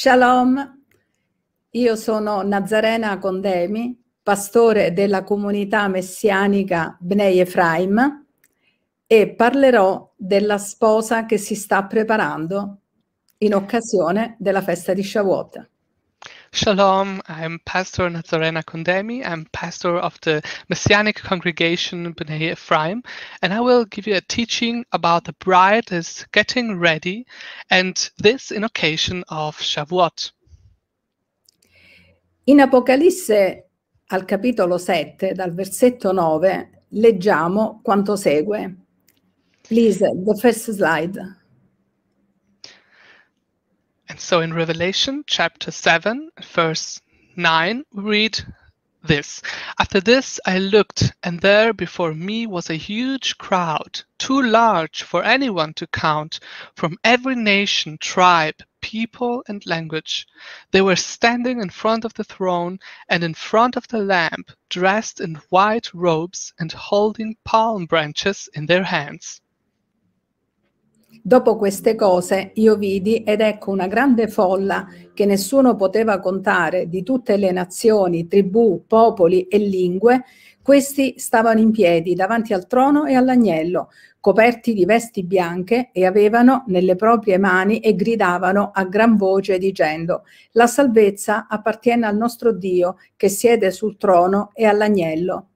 Shalom, io sono Nazarena Condemi, pastore della comunità messianica Bnei Efraim e parlerò della sposa che si sta preparando in occasione della festa di Shavuot. Shalom, I'm Pastor Nazarena Kondemi. I'm pastor of the Messianic congregation Bnei Ephraim, and I will give you a teaching about the bride is getting ready, and this in occasion of Shavuot. In Apocalisse al capitolo 7, dal versetto 9, leggiamo quanto segue. Please, the first slide. And so in Revelation chapter 7, verse 9, we read this After this I looked, and there before me was a huge crowd, too large for anyone to count, from every nation, tribe, people, and language. They were standing in front of the throne and in front of the Lamb, dressed in white robes and holding palm branches in their hands. Dopo queste cose io vidi ed ecco una grande folla che nessuno poteva contare di tutte le nazioni, tribù, popoli e lingue. Questi stavano in piedi davanti al trono e all'agnello, coperti di vesti bianche e avevano nelle proprie mani e gridavano a gran voce dicendo la salvezza appartiene al nostro Dio che siede sul trono e all'agnello.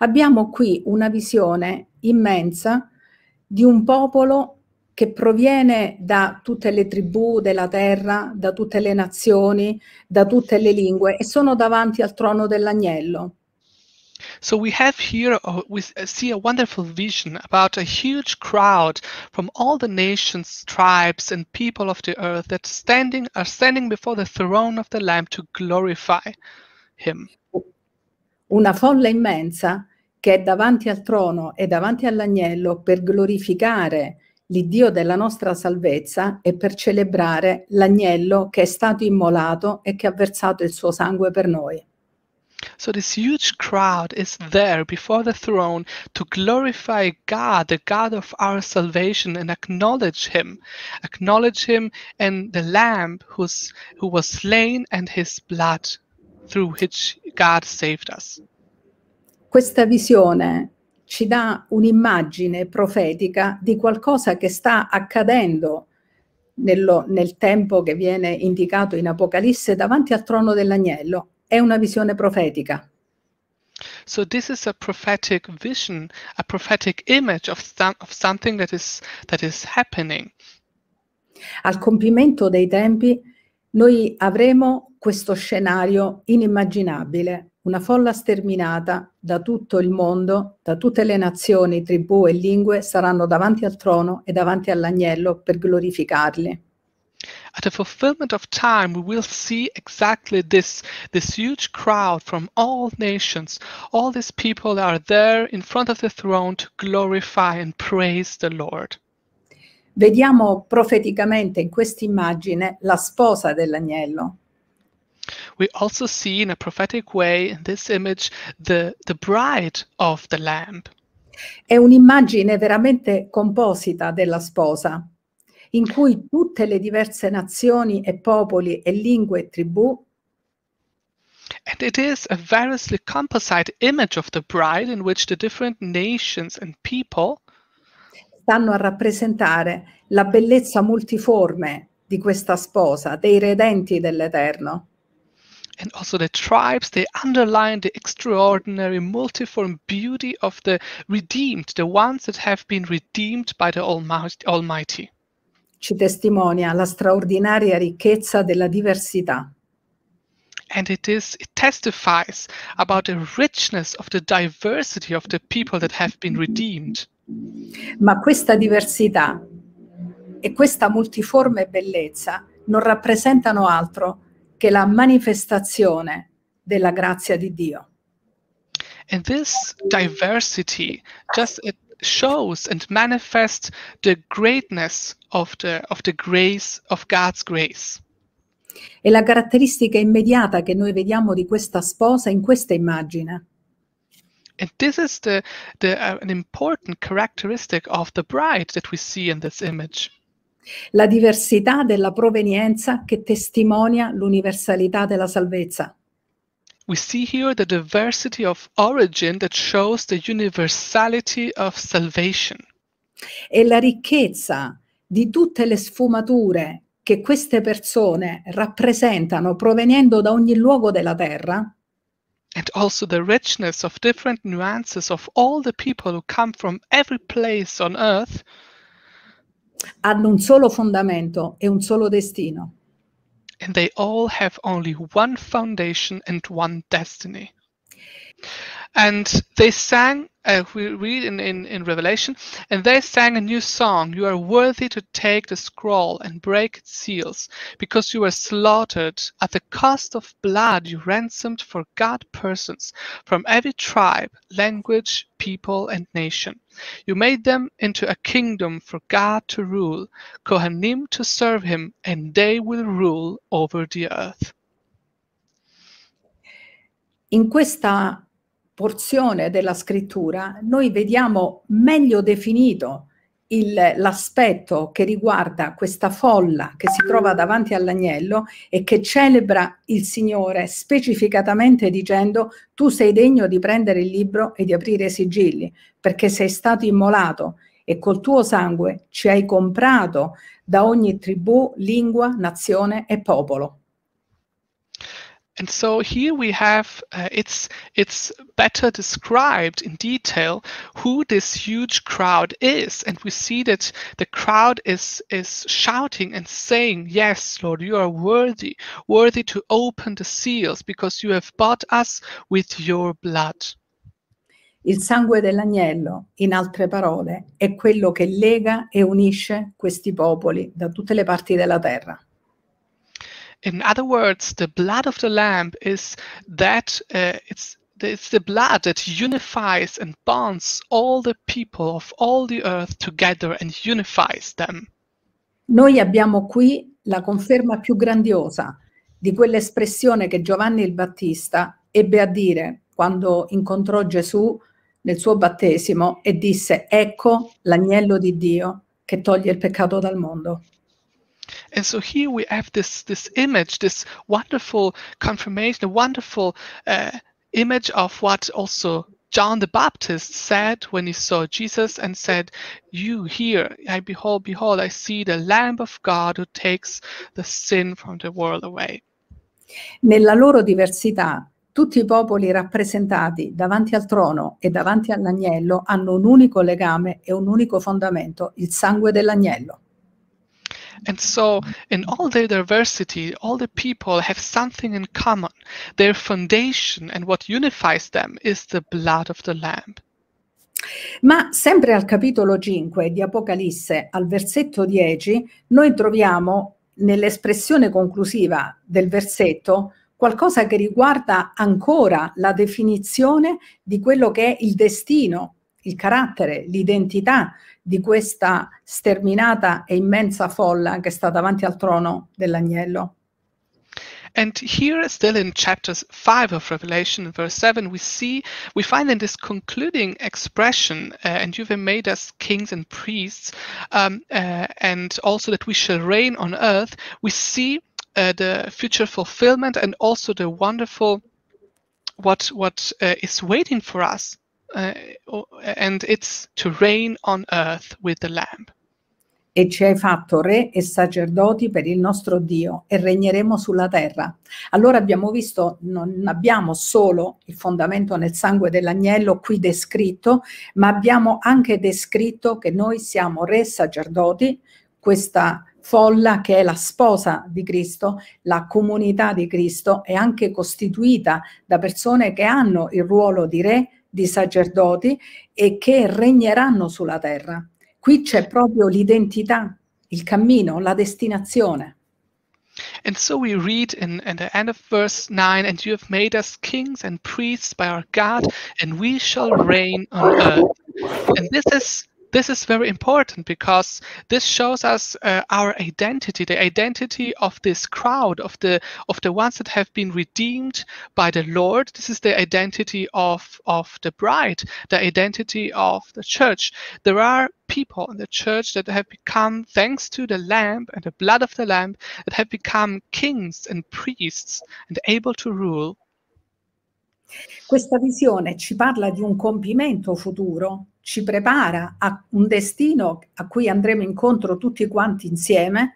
Abbiamo qui una visione immensa di un popolo che proviene da tutte le tribù della terra, da tutte le nazioni, da tutte le lingue e sono davanti al trono dell'agnello. So we have here, uh, we see a wonderful vision about a huge crowd from all the nations, tribes, and people of the earth that standing are standing before the throne of the Lamb to glorify Him. Una folla immensa che è davanti al trono e davanti all'agnello per glorificare l'Iddio della nostra salvezza e per celebrare l'agnello che è stato immolato e che ha versato il suo sangue per noi. So this huge crowd is there before the throne to glorify God, the God of our salvation, and acknowledge Him, acknowledge Him and the Lamb who's, who was slain and His blood through which God saved us. Questa visione ci dà un'immagine profetica di qualcosa che sta accadendo nello, nel tempo che viene indicato in Apocalisse davanti al trono dell'agnello. È una visione profetica. So this is a prophetic vision, a prophetic image of, of something that is, that is happening. Al compimento dei tempi noi avremo questo scenario inimmaginabile, una folla sterminata da tutto il mondo, da tutte le nazioni, tribù e lingue saranno davanti al trono e davanti all'agnello per glorificarli. At the fulfillment of time, we will see exactly this, this huge crowd from all nations. All these people are there in front of the throne to glorify and praise the Lord. Vediamo profeticamente in questa immagine la sposa dell'agnello. We also see in a prophetic way in this image the, the bride of the Lamb. È un'immagine veramente composita della sposa, in cui tutte le diverse nazioni e popoli e lingue e tribù And it is a variously composite image of the bride in which the different nations and people stanno a rappresentare la bellezza multiforme di questa sposa, dei redenti dell'Eterno. And also the tribes, they underline the extraordinary multiform beauty of the redeemed, the ones that have been redeemed by the Almighty. Ci testimonia la straordinaria ricchezza della diversità. And it is it testifies about the richness of the diversity of the people that have been redeemed. Ma questa diversità e questa multiforme bellezza non rappresentano altro che la manifestazione della grazia di Dio. And this diversity just it shows and manifests the greatness of the, of the grace of God's grace. E la caratteristica immediata che noi vediamo di questa sposa in questa immagine. And this is the, the uh, an important characteristic of the bride that we see in this image. La diversità della provenienza che testimonia l'universalità della salvezza. We see here the diversity of origin that shows the universality of salvation. E la ricchezza di tutte le sfumature che queste persone rappresentano provenendo da ogni luogo della terra and also the richness of different nuances of all the people who come from every place on earth hanno un solo fondamento e un solo destino. And they all have only one foundation and one destiny. And they sang uh, we read in, in, in Revelation, and they sang a new song. You are worthy to take the scroll and break its seals, because you were slaughtered at the cost of blood. You ransomed for God persons from every tribe, language, people, and nation. You made them into a kingdom for God to rule, Kohanim to serve him, and they will rule over the earth. In questa porzione della scrittura noi vediamo meglio definito l'aspetto che riguarda questa folla che si trova davanti all'agnello e che celebra il Signore specificatamente dicendo tu sei degno di prendere il libro e di aprire i sigilli perché sei stato immolato e col tuo sangue ci hai comprato da ogni tribù, lingua, nazione e popolo. And so here we have uh, it's it's better described in detail who this huge crowd is, and we see that the crowd is is shouting and saying, "Yes, Lord, you are worthy, worthy to open the seals, because you have bought us with your blood." Il sangue dell'agnello, in altre parole, è quello che lega e unisce questi popoli da tutte le parti della terra. In other words, the blood of the lamb is that uh, it's it's the blood that unifies and bonds all the people of all the earth together and unifies them. Noi abbiamo qui la conferma più grandiosa di quell'espressione che Giovanni il Battista ebbe a dire quando incontrò Gesù nel suo battesimo e disse ecco l'agnello di Dio che toglie il peccato dal mondo. And so here we have this this image, this wonderful confirmation, a wonderful uh, image of what also John the Baptist said when he saw Jesus and said, You here, I behold, behold, I see the Lamb of God who takes the sin from the world away. Nella loro diversità, tutti i popoli rappresentati davanti al trono e davanti all'agnello hanno un unico legame e un unico fondamento, il sangue dell'agnello. And so, in all their diversity, all the people have something in common. Their foundation and what unifies them is the blood of the Lamb. Ma sempre al capitolo 5 di Apocalisse, al versetto 10, noi troviamo nell'espressione conclusiva del versetto qualcosa che riguarda ancora la definizione di quello che è il destino, il carattere, l'identità di questa sterminata e immensa folla che sta davanti al trono dell'agnello. And here, still in chapter 5 of Revelation, verse 7, we see, we find in this concluding expression, uh, and you've made us kings and priests, um, uh, and also that we shall reign on earth, we see uh, the future fulfillment and also the wonderful what what uh, is waiting for us and it's to reign on earth with the Lamb. E ci hai fatto re e sacerdoti per il nostro Dio e regneremo sulla terra. Allora abbiamo visto, non abbiamo solo il fondamento nel sangue dell'agnello qui descritto, ma abbiamo anche descritto che noi siamo re e sacerdoti, questa folla che è la sposa di Cristo, la comunità di Cristo, è anche costituita da persone che hanno il ruolo di re, di sacerdoti e che regneranno sulla terra. Qui c'è proprio l'identità, il cammino, la destinazione. And so we read in, in, the end of verse 9, and you have made us kings and priests by our God, and we shall reign on earth. And this is this is very important because this shows us uh, our identity the identity of this crowd of the of the ones that have been redeemed by the lord. This is the identity of of the bride the identity of the church. There are people in the church that have become thanks to the lamb and the blood of the lamb that have become kings and priests and able to rule Questa visione ci parla di un compimento futuro ci prepara a un destino a cui andremo incontro tutti quanti insieme,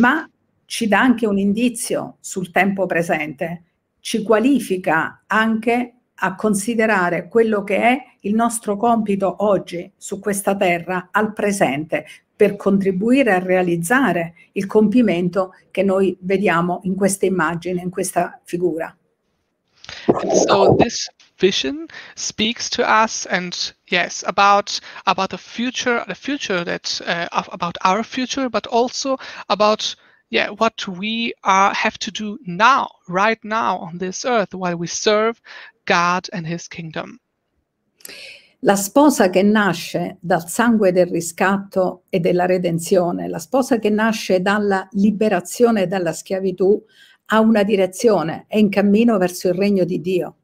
ma ci dà anche un indizio sul tempo presente, ci qualifica anche a considerare quello che è il nostro compito oggi su questa terra al presente per contribuire a realizzare il compimento che noi vediamo in questa immagine, in questa figura. So this vision speaks to us and yes about about the future the future that uh, about our future but also about yeah what we are have to do now right now on this earth while we serve god and his kingdom. La sposa che nasce dal sangue del riscatto e della redenzione, la sposa che nasce dalla liberazione dalla schiavitù, ha una direzione, è in cammino verso il regno di Dio.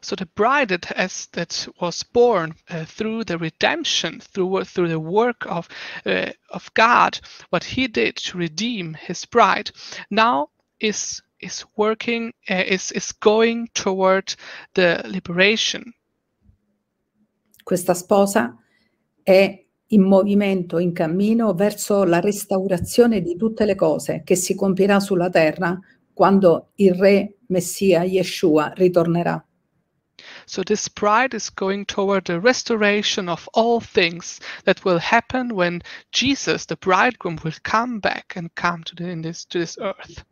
So the bride that has that was born uh, through the redemption, through through the work of uh, of God, what He did to redeem His bride, now is is working uh, is is going toward the liberation. Questa sposa è in movimento, in cammino verso la restaurazione di tutte le cose che si compirà sulla terra quando il Re Messia Yeshua ritornerà. So this bride is going toward the restoration of all things that will happen when Jesus, the bridegroom, will come back and come to, the, this, to this earth.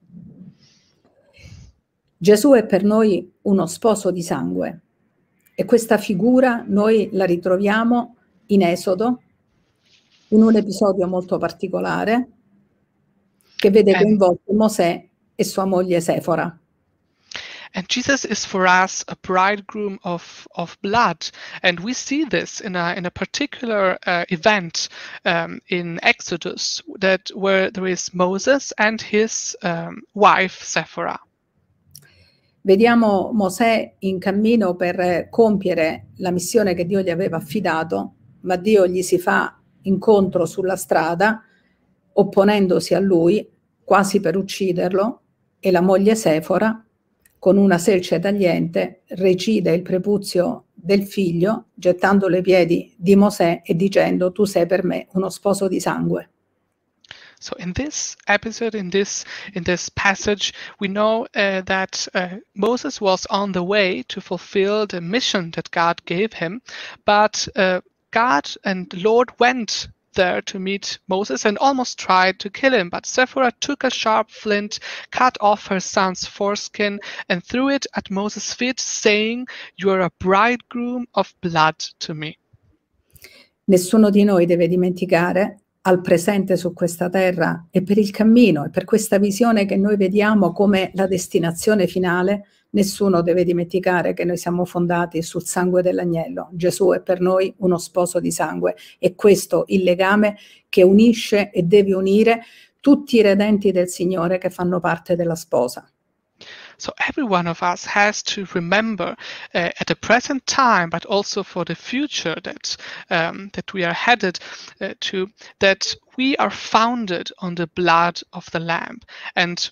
Gesù è per noi uno sposo di sangue e questa figura noi la ritroviamo in Esodo, in un episodio molto particolare che vede coinvolto Mosè e sua moglie Sefora. And Jesus is for us a bridegroom of, of blood. And we see this in a, in a particular uh, event um, in Exodus that where there is Moses and his um, wife Sephora. Vediamo Mosè in cammino per compiere la missione che Dio gli aveva affidato, ma Dio gli si fa incontro sulla strada, opponendosi a lui, quasi per ucciderlo, e la moglie Sefora con una selce tagliente, recide il prepuzio del figlio, gettandolo ai piedi di Mosè e dicendo tu sei per me uno sposo di sangue. So in this episode, in this in this passage, we know uh, that uh, Moses was on the way to fulfill the mission that God gave him, but uh, God and the Lord went there to meet Moses and almost tried to kill him. But Sephora took a sharp flint, cut off her son's foreskin, and threw it at Moses' feet, saying, You are a bridegroom of blood to me. Nessuno di noi deve dimenticare al presente su questa terra e per il cammino e per questa visione che noi vediamo come la destinazione finale Nessuno deve dimenticare che noi siamo fondati sul sangue dell'agnello. Gesù è per noi uno sposo di sangue e questo il legame che unisce e deve unire tutti i redenti del Signore che fanno parte della sposa. So every one of us has to remember uh, at the present time, but also for the future that um, that we are headed uh, to, that we are founded on the blood of the Lamb, and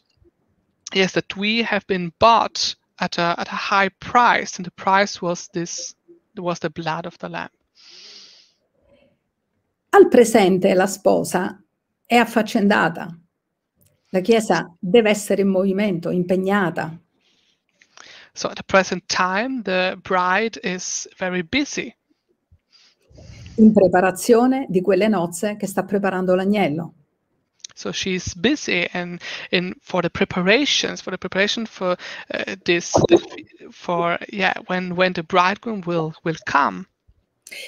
yes, that we have been bought at a, at a high price, and the price was this was the blood of the lamb. Al presente la sposa è affaccendata. La Chiesa deve essere in movimento, impegnata. So at the present time the bride is very busy. In preparazione di quelle nozze che sta preparando l'agnello. So she's busy and in for the preparations, for the preparation for uh, this, for yeah, when when the bridegroom will will come.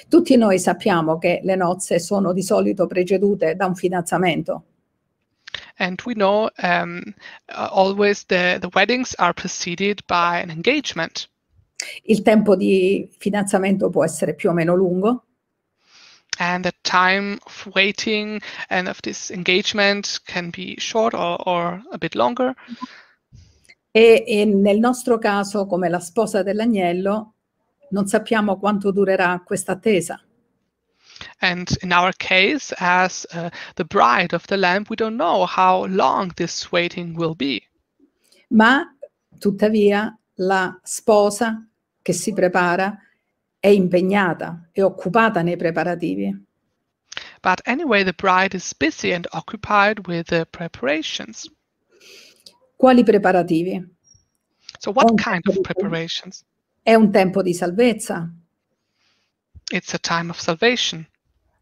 Tutti noi sappiamo che le nozze sono di solito precedute da un fidanzamento. And we know um, uh, always the, the weddings are preceded by an engagement. Il tempo di fidanzamento può essere più o meno lungo. And the time of waiting and of this engagement can be short or, or a bit longer. E, e nel nostro caso, come la sposa dell'agnello, non sappiamo quanto durerà questa attesa. And in our case, as uh, the bride of the Lamb, we don't know how long this waiting will be. Ma tuttavia la sposa che si prepara è impegnata, è occupata nei preparativi. But anyway, the bride is busy and occupied with the preparations. Quali preparativi? So, what kind of preparations? È un tempo di salvezza, It's a time of salvation,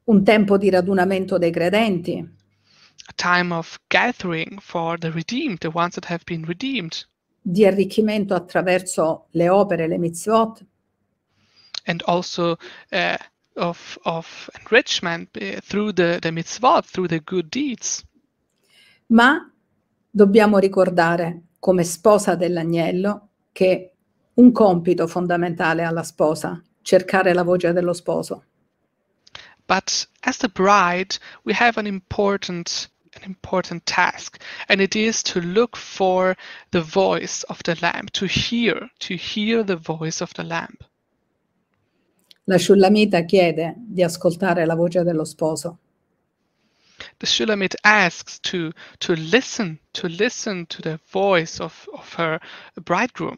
un tempo di radunamento dei credenti, a time of gathering for the redeemed, the ones that have been redeemed, di arricchimento attraverso le opere, le mitzvot, and also uh, of, of enrichment uh, through the, the mitzvot, through the good deeds. ma dobbiamo ricordare come sposa dell'agnello che un compito fondamentale alla sposa, cercare la voce dello sposo. But as the bride, we have an important an important task, and it is to look for the voice of the lamb, to hear, to hear the voice of the lamb. La Shulamita chiede di ascoltare la voce dello sposo. The Shulamite asks to to listen, to listen to the voice of, of her bridegroom.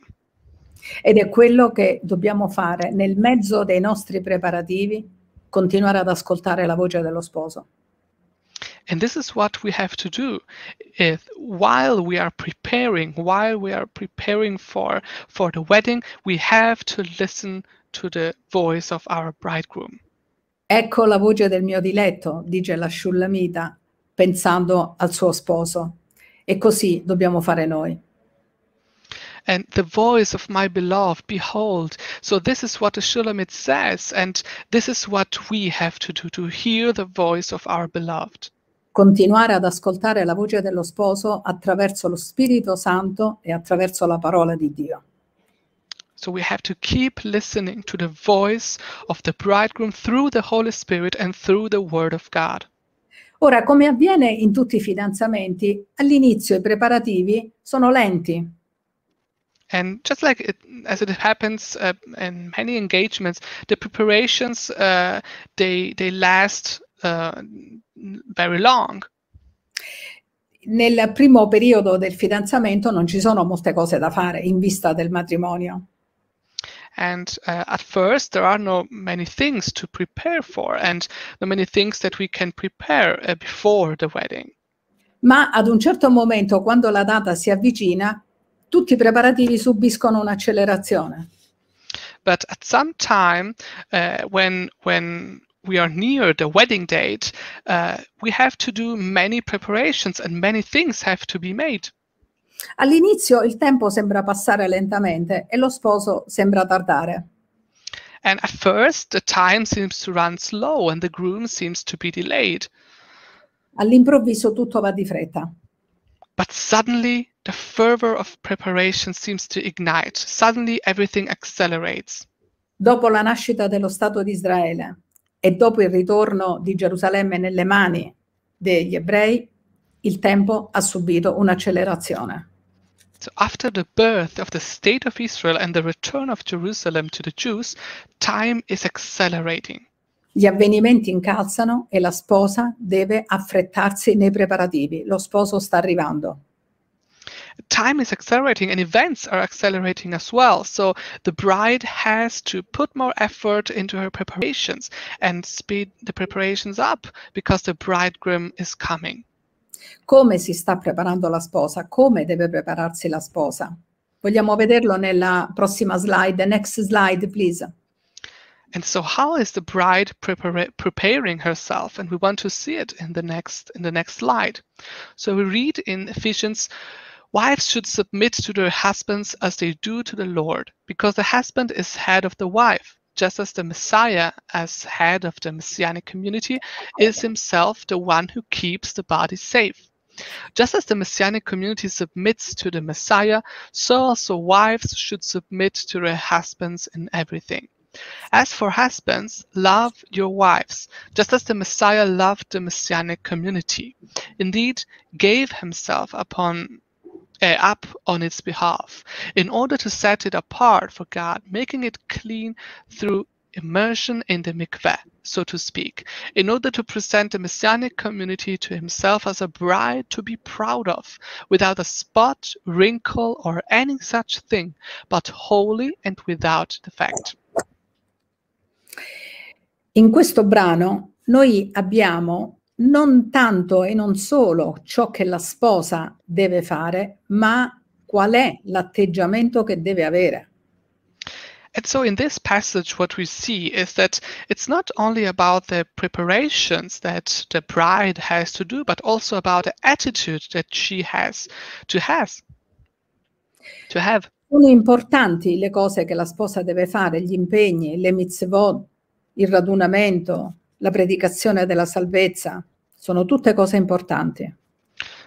Ed è quello che dobbiamo fare nel mezzo dei nostri preparativi, continuare ad ascoltare la voce dello sposo. And this is what we have to do. If while we are preparing, while we are preparing for for the wedding, we have to listen to the voice of our bridegroom. Ecco la voce del mio diletto, dice la Shulamita, pensando al suo sposo. E così dobbiamo fare noi. And the voice of my beloved, behold. So this is what the Shulamite says, and this is what we have to do to hear the voice of our beloved. Continuare ad ascoltare la voce dello sposo attraverso lo Spirito Santo e attraverso la parola di Dio. So we have to keep listening to the voice of the bridegroom through the Holy Spirit and through the Word of God. Ora, come avviene in tutti i fidanzamenti, all'inizio i preparativi sono lenti, And just like it, as it happens uh, in many engagements, the preparations uh, they they last uh, very long. nel primo periodo del fidanzamento non ci sono molte cose da fare in vista del matrimonio. And uh, at first, there are no many things to prepare for, and no many things that we can prepare uh, before the wedding. Ma ad un certo momento, quando la data si avvicina, tutti i preparativi subiscono un'accelerazione. But at some time, uh, when when we are near the wedding date, uh, we have to do many preparations, and many things have to be made. All'inizio il tempo sembra passare lentamente e lo sposo sembra tardare. And at first, the time seems to run slow, and the groom seems to be delayed. All'improvviso tutto va di fretta. But suddenly, the fervor of preparation seems to ignite. Suddenly, everything accelerates. Dopo la nascita dello Stato di Israele e dopo il ritorno di Gerusalemme nelle mani degli ebrei, il tempo ha subito un'accelerazione. So, after the birth of the state of Israel and the return of Jerusalem to the Jews, time is accelerating. Gli avvenimenti incalzano e la sposa deve affrettarsi nei preparativi. Lo sposo sta arrivando. Time is accelerating and events are accelerating as well. So, the bride has to put more effort into her preparations and speed the preparations up because the bridegroom is coming. Come si sta preparando la sposa? Come deve prepararsi la sposa? Vogliamo vederlo nella prossima slide. The next slide, please. And so, how is the bride preparing herself? And we want to see it in the next in the next slide. So we read in Ephesians, wives should submit to their husbands as they do to the Lord, because the husband is head of the wife, just as the Messiah, as head of the messianic community, is himself the one who keeps the body safe. Just as the messianic community submits to the Messiah, so also wives should submit to their husbands in everything. As for husbands, love your wives, just as the Messiah loved the messianic community. Indeed, gave himself upon up on its behalf in order to set it apart for God, making it clean through immersion in the mikveh, so to speak, in order to present the messianic community to himself as a bride to be proud of, without a spot, wrinkle, or any such thing, but holy and without defect. In questo brano noi abbiamo non tanto e non solo ciò che la sposa deve fare, ma qual è l'atteggiamento che deve avere. And so in this passage, what we see is that it's not only about the preparations that the bride has to do, but also about the attitude that she has to has to have. Sono importanti le cose che la sposa deve fare, gli impegni, le mitzvot, il radunamento, la predicazione della salvezza, sono tutte cose importanti.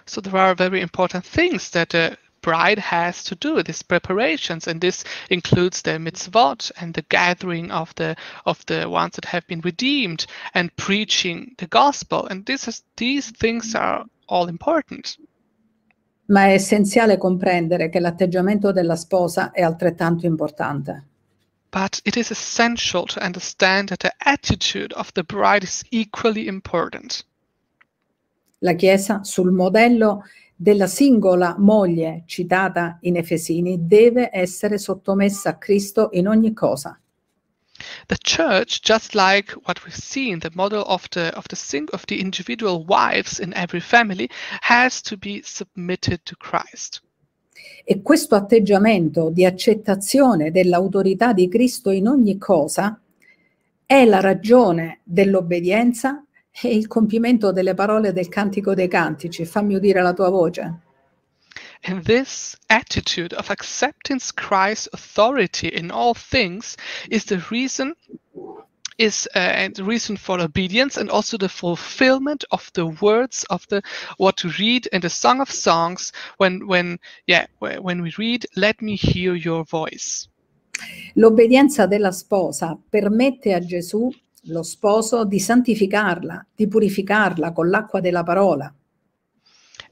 So there are very important things that the bride has to do these preparations and this includes the mitzvot and the gathering of the of the ones that have been redeemed and preaching the gospel. And this is these things are all important. Ma è essenziale comprendere che l'atteggiamento della sposa è altrettanto importante. But it is essential to understand that the attitude of the bride is equally important la chiesa sul modello della singola moglie citata in Efesini deve essere sottomessa a Cristo in ogni cosa. The church, just like what we've seen, the model of the of the sing of the individual wives in every family, has to be submitted to Christ. E questo atteggiamento di accettazione dell'autorità di Cristo in ogni cosa è la ragione dell'obbedienza è il compimento delle parole del Cantico dei Cantici, fammi udire la tua voce. And this attitude of acceptance Christ's authority in all things is the reason is uh, and the reason for obedience and also the fulfillment of the words of the what to read in the Song of Songs when when yeah when we read let me hear your voice. L'obbedienza della sposa permette a Gesù lo sposo di santificarla, di purificarla con l'acqua della parola.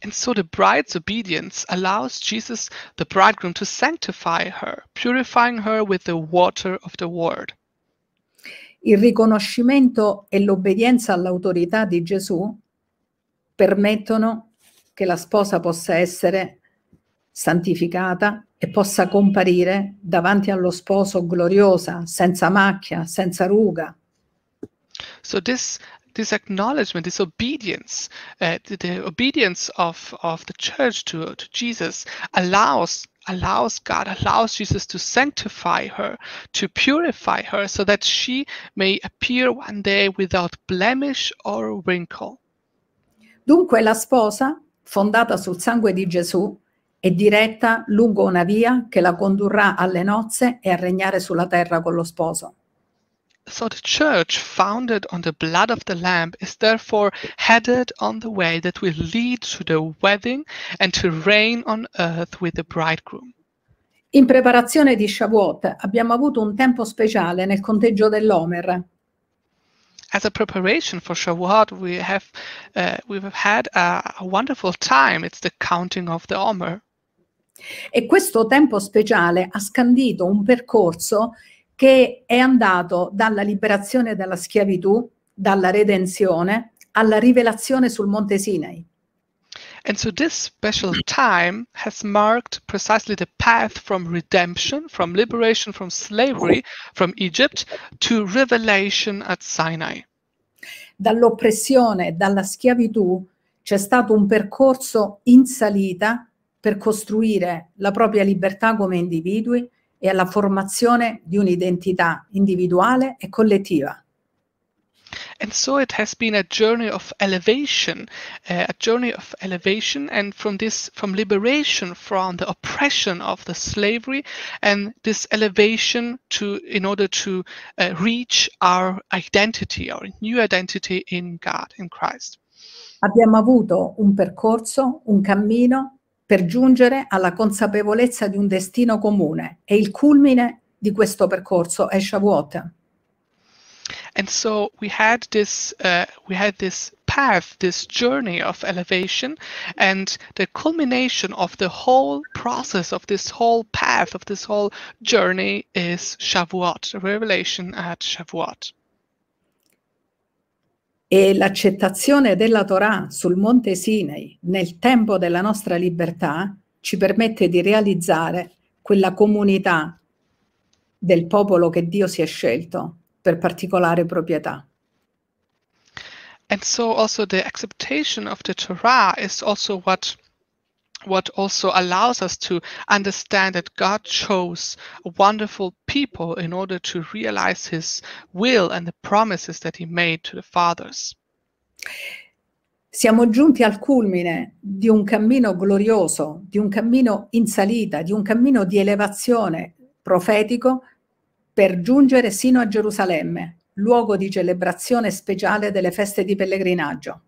And so the bride's obedience allows Jesus, the bridegroom, to sanctify her, purifying her with the water of the word. Il riconoscimento e l'obbedienza all'autorità di Gesù permettono che la sposa possa essere santificata e possa comparire davanti allo sposo gloriosa, senza macchia, senza ruga. So this this acknowledgement, this obedience, uh, the, the, obedience of, of the church to, to Jesus allows allows God, allows Jesus to sanctify her, to purify her, so that she may appear one day without blemish or wrinkle. Dunque la sposa, fondata sul sangue di Gesù, è diretta lungo una via che la condurrà alle nozze e a regnare sulla terra con lo sposo. So the church, founded on the blood of the Lamb, is therefore headed on the way that will lead to the wedding and to reign on earth with the bridegroom. In preparazione di Shavuot abbiamo avuto un tempo speciale nel conteggio dell'Omer. As a preparation for Shavuot, we have uh, we've had a, a wonderful time. It's the counting of the Omer. E questo tempo speciale ha scandito un percorso che è andato dalla liberazione dalla schiavitù, dalla redenzione, alla rivelazione sul Monte Sinai. And so this special time has marked precisely the path from redemption, from liberation from slavery from Egypt to revelation at Sinai. Dall'oppressione e dalla schiavitù c'è stato un percorso in salita per costruire la propria libertà come individui e alla formazione di un'identità individuale e collettiva. And so it has been a journey of elevation, uh, a journey of elevation, and from this, from liberation from the oppression of the slavery, and this elevation to, in order to uh, reach our identity, our new identity in God, in Christ. Abbiamo avuto un percorso, un cammino per giungere alla consapevolezza di un destino comune e il culmine di questo percorso è Shavuot. And so we had this uh, we had this path, this journey of elevation, and the culmination of the whole process of this whole path of this whole journey is Shavuot, revelation at Shavuot. E l'accettazione della Torah sul monte Sinai nel tempo della nostra libertà ci permette di realizzare quella comunità del popolo che Dio si è scelto per particolare proprietà. And so also the acceptation of the Torah is also what what also allows us to understand that God chose a wonderful people in order to realize his will and the promises that he made to the fathers. Siamo giunti al culmine di un cammino glorioso, di un cammino in salita, di un cammino di elevazione profetico per giungere sino a Gerusalemme, luogo di celebrazione speciale delle feste di pellegrinaggio.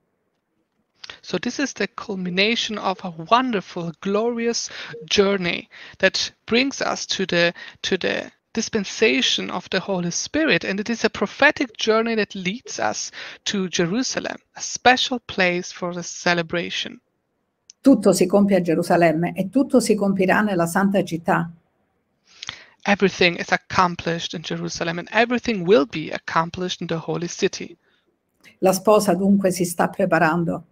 So this is the culmination of a wonderful, glorious journey that brings us to the to the dispensation of the Holy Spirit, and it is a prophetic journey that leads us to Jerusalem, a special place for the celebration. Tutto si compie a Gerusalemme e tutto si compirà nella santa città, everything is accomplished in Jerusalem and everything will be accomplished in the holy city. La sposa dunque si sta preparando.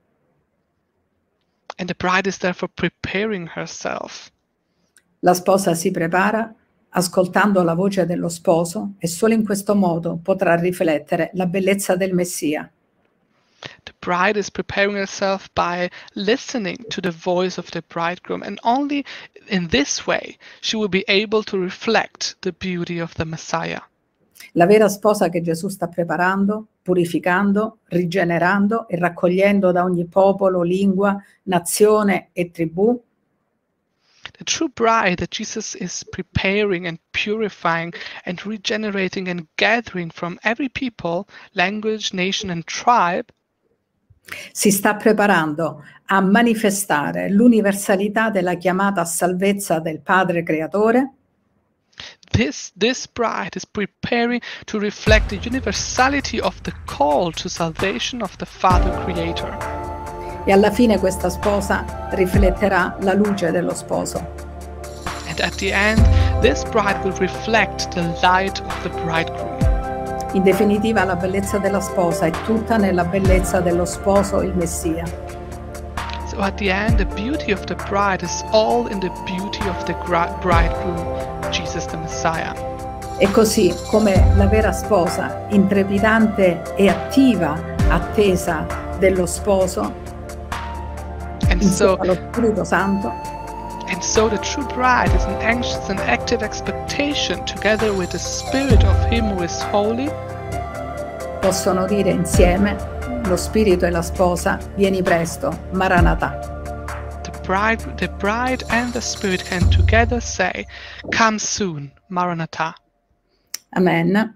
And the bride is therefore preparing herself. La sposa si prepara ascoltando la voce dello sposo e solo in questo modo potrà riflettere la bellezza del Messia. The bride is preparing herself by listening to the voice of the bridegroom, and only in this way she will be able to reflect the beauty of the Messiah. La vera sposa che Gesù sta preparando, purificando, rigenerando e raccogliendo da ogni popolo, lingua, nazione e tribù. The true bride that Jesus is preparing and purifying and regenerating and gathering from every people, language, nation, and tribe si sta preparando a manifestare l'universalità della chiamata a salvezza del Padre Creatore. This, this bride is preparing to reflect the universality of the call to salvation of the Father Creator. E alla fine questa sposa rifletterà la luce dello sposo. And at the end, this bride will reflect the light of the bridegroom. In definitiva la bellezza della sposa è tutta nella bellezza dello sposo, il Messia. So at the end, the beauty of the bride is all in the beauty of the bridegroom, Jesus the Messiah. E così come la vera sposa, intrepidante e attiva, attesa dello sposo, and so, allo Spirito Santo, And so the true bride is an anxious and active expectation together with the spirit of him who is holy. Possono dire insieme, lo spirito e la sposa, vieni presto, Maranatha. Bride, the bride and the spirit can together say, come soon, Maranatha. Amen.